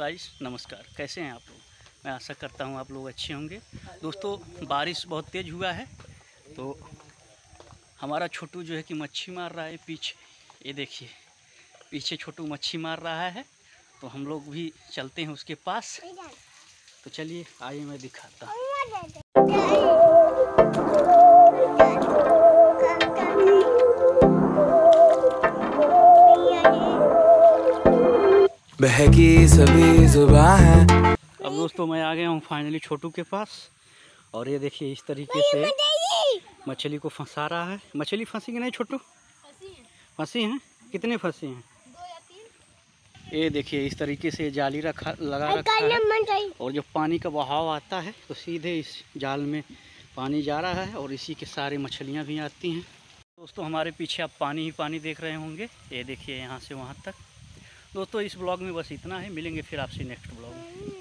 Guys नमस्कार। कैसे हैं आप लोग? मैं आशा करता हूँ आप लोग अच्छे होंगे। दोस्तों, बारिश बहुत तेज़ हुआ है तो हमारा छोटू जो है कि मच्छी मार रहा है पीछे। ये देखिए, पीछे छोटू मच्छी मार रहा है तो हम लोग भी चलते हैं उसके पास। तो चलिए, आइए मैं दिखाता हूँ। बहकी सभी जुबा है। अब दोस्तों मैं आ गया हूँ फाइनली छोटू के पास। और ये देखिए इस तरीके से मछली को फंसा रहा है। मछली फंसी कि नहीं छोटू? फंसी हैं। कितने फंसे हैं? ये देखिए इस तरीके से जाली रखा लगा रखा है। और जब पानी का बहाव आता है तो सीधे इस जाल में पानी जा रहा है और इसी के सारे मछलियाँ भी आती हैं। दोस्तों हमारे पीछे आप पानी ही पानी देख रहे होंगे। ये देखिए यहाँ से वहाँ तक। दोस्तों इस ब्लॉग में बस इतना ही। मिलेंगे फिर आपसे नेक्स्ट ब्लॉग में।